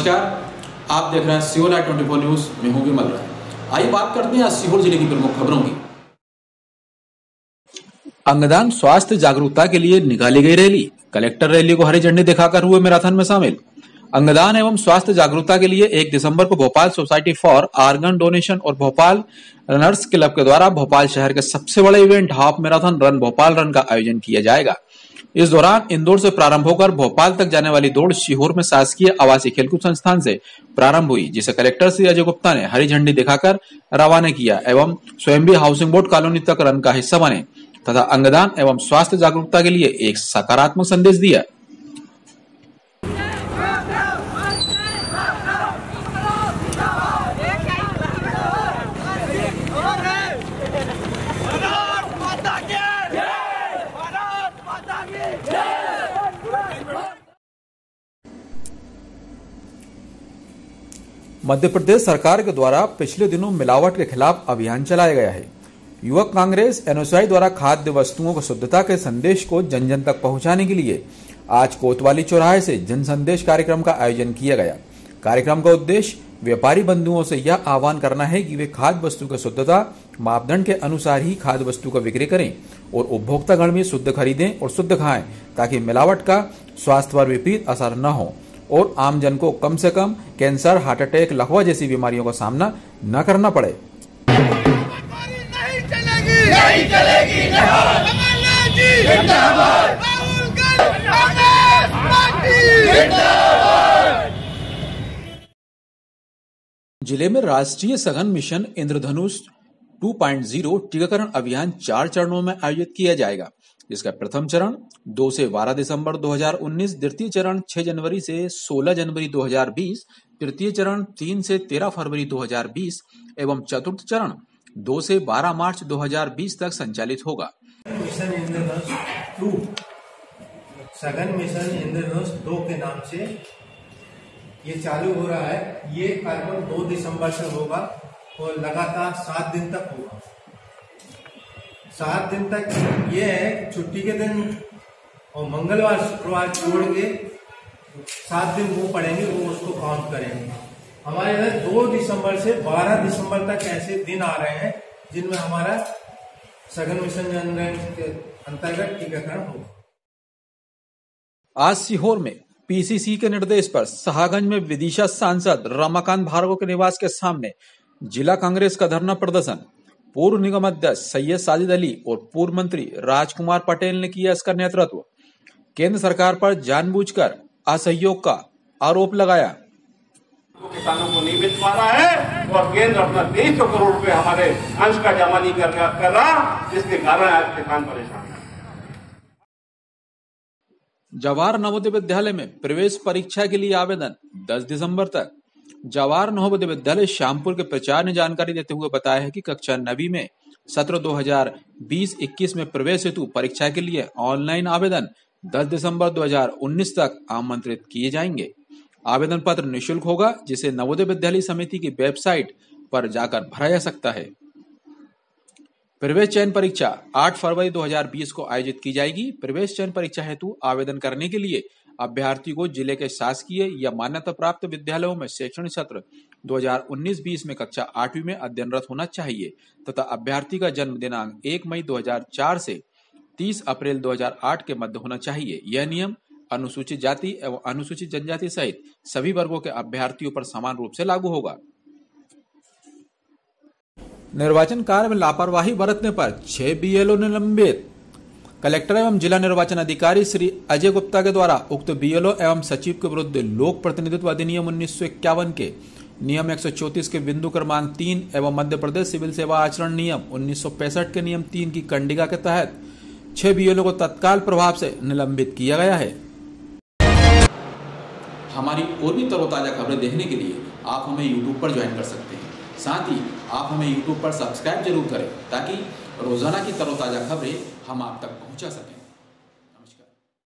नमस्कार। आप देख रहे हैं सीओ लाइव ट्वेंटी न्यूज़। में हूँ विमल राय। आइए बात करते हैं आज सीहोर ज़िले की प्रमुख खबरों की। अंगदान स्वास्थ्य जागरूकता के लिए निकाली गई रैली। कलेक्टर रैली को हरी झंडी दिखाकर हुए मैराथन में शामिल। अंगदान एवं स्वास्थ्य जागरूकता के लिए एक दिसंबर को Bhopal society for organ donation और भोपाल रनर्स क्लब के द्वारा भोपाल शहर के सबसे बड़े event half marathon run Bhopal run का आयोजन किया जाएगा। इस दौरान इंदौर से प्रारंभ होकर भोपाल तक जाने वाली दौड़ सीहोर में शासकीय आवासीय खेलकूद संस्थान से प्रारंभ हुई, जिसे कलेक्टर श्री अजय गुप्ता ने हरी झंडी दिखाकर रवाना किया एवं स्वयं भी हाउसिंग बोर्ड कॉलोनी तक रन का हिस्सा बने, तथा अंगदान एवं स्वास्थ्य जागरूकता के लिए एक सकारात्मक संदेश दिया। मध्य प्रदेश सरकार के द्वारा पिछले दिनों मिलावट के खिलाफ अभियान चलाया गया है। युवक कांग्रेस एनओसीआई द्वारा खाद्य वस्तुओं को शुद्धता के संदेश को जन जन तक पहुँचाने के लिए आज कोतवाली चौराहे से जन संदेश कार्यक्रम का आयोजन किया गया। कार्यक्रम का उद्देश्य व्यापारी बंधुओं से यह आह्वान करना है कि वे खाद्य वस्तु की शुद्धता मापदंड के अनुसार ही खाद्य वस्तु का बिक्री करें और उपभोक्ता गण में शुद्ध खरीदें और शुद्ध खाएँ ताकि मिलावट का स्वास्थ्य पर विपरीत असर न हो। और आम जन को कम से कम कैंसर हार्ट अटैक लकवा जैसी बीमारियों का सामना न करना पड़े। नहीं चलेगी। नहीं चलेगी कमलनाथ जी। जिंदाबाद। राहुल गांधी कांग्रेस पार्टी। जिंदाबाद। ज़िले में राष्ट्रीय सघन मिशन इंद्रधनुष 2.0 टीकाकरण अभियान चार चरणों में आयोजित किया जाएगा। जिसका प्रथम चरण 2 से 12 दिसंबर 2019, द्वितीय चरण 6 जनवरी से 16 जनवरी 2020, तृतीय चरण 3 से 13 फरवरी 2020 एवं चतुर्थ चरण 2 से 12 मार्च 2020 तक संचालित होगा। मिशन सघन मिशन इंद्रधनुष दो के नाम से ये चालू हो रहा है। ये कार्यक्रम दो दिसंबर से होगा और लगातार सात दिन तक होगा। सात दिन तक ये है छुट्टी के दिन और मंगलवार, शुक्रवार छोड़ के सात दिन वो पड़ेंगे वो उसको काउंट करेंगे। हमारे इधर दो दिसंबर से बारह दिसंबर तक ऐसे दिन आ रहे हैं, जिनमें हमारा सघन मिशन के अंतर्गत टीकाकरण होगा। आज सीहोर में पीसीसी के निर्देश पर शाहगंज में विदिशा सांसद रमाकांत भार्गव के निवास के सामने जिला कांग्रेस का धरना प्रदर्शन। पूर्व निगम अध्यक्ष सैयद साजिद अली और पूर्व मंत्री राजकुमार पटेल ने किया इसका नेतृत्व। केंद्र सरकार पर जानबूझकर असहयोग का आरोप लगाया। किसानों को नहीं बेच पा रहा है और केंद्र अपना तेईस सौ करोड़ रुपए हमारे अंश का जमा नहीं कर, कर रहा जिसके कारण आज किसान परेशान है। जवाहर नवोदय विद्यालय में प्रवेश परीक्षा के लिए आवेदन 10 दिसंबर तक। जवाहर नवोदय विद्यालय श्यामपुर के प्रचार ने जानकारी देते हुए बताया है कि कक्षा नवी में सत्र 2020-21 में प्रवेश हेतु परीक्षा के लिए ऑनलाइन आवेदन 10 दिसंबर 2019 तक आमंत्रित किए जाएँगे। आवेदन पत्र निशुल्क होगा, जिसे नवोदय विद्यालय समिति की वेबसाइट पर जाकर भरा जा सकता है। प्रवेश चयन परीक्षा 8 फरवरी 2020 को आयोजित की जाएगी। प्रवेश चयन परीक्षा हेतु आवेदन करने के लिए अभ्यर्थी को ज़िले के शासकीय या मान्यता प्राप्त विद्यालयों में शैक्षणिक सत्र 2019-20 में कक्षा आठवीं में अध्ययनरत होना चाहिए तथा अभ्यर्थी का जन्म दिनांक 1 मई 2004 से 30 अप्रैल 2008 के मध्य होना चाहिए। यह नियम अनुसूचित जाति एवं अनुसूचित जनजाति सहित सभी वर्गों के अभ्यर्थियों पर समान रूप से लागू होगा। निर्वाचन कार्य में लापरवाही बरतने पर छह बीएलओ निलंबित कलेक्टर एवं जिला निर्वाचन अधिकारी श्री अजय गुप्ता के द्वारा उक्त बीएलओ एवं सचिव के विरुद्ध लोक प्रतिनिधित्व अधिनियम उन्नीस सौ इक्यावन के नियम 134 के बिंदु क्रमांक तीन एवं मध्य प्रदेश सिविल सेवा आचरण नियम उन्नीस के नियम तीन की कंडिका के तहत छह बीएलओ को तत्काल प्रभाव से निलंबित किया गया है। हमारी और भी तरोताजा खबरें देखने के लिए आप हमें यूट्यूब पर ज्वाइन कर सकते हैं। साथ ही आप हमें यूट्यूब पर सब्सक्राइब ज़रूर करें ताकि रोज़ाना की तरोताजा खबरें हम आप तक पहुँचा सकें